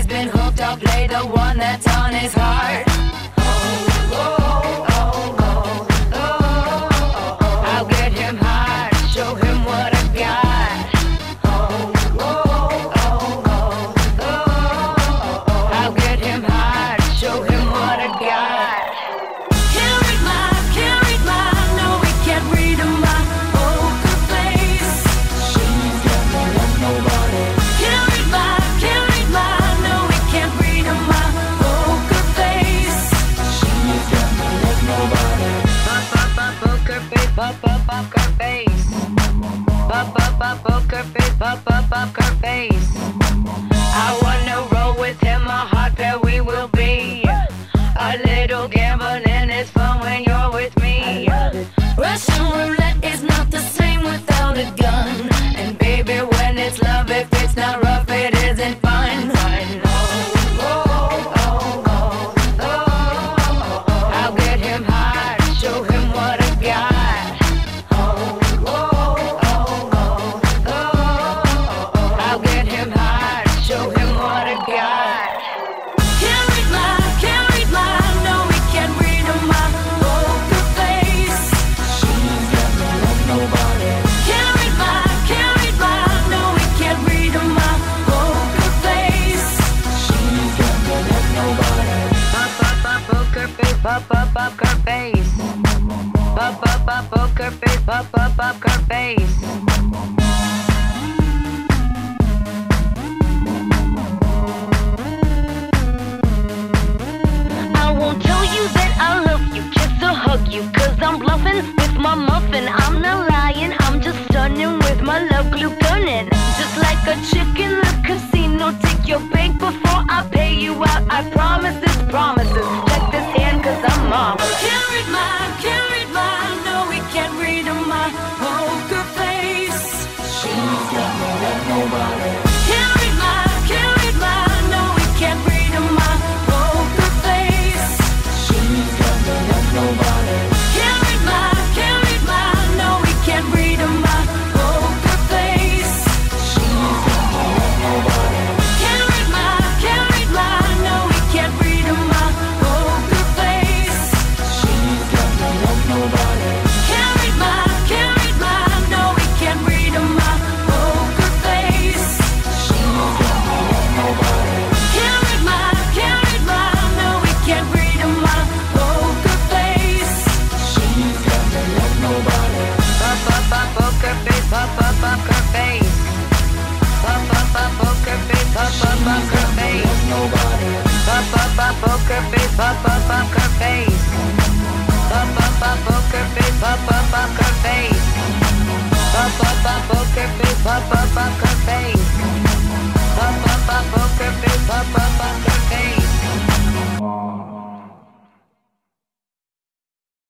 He's been hooked up, laid the one that's on his heart. Oh, oh. oh. face, bop bop bop her face. Bop bop bop bop bop bop her face. I wanna. up up up her face. Up up up up her face. Up up up her face. you Cause I'm bluffing with my muffin I'm not lying, I'm just stunning with my love glue gunning Just like a chick in the casino Take your bank before I pay you out I promise this promise Carried my Poker face. Up, poker face. Up, face.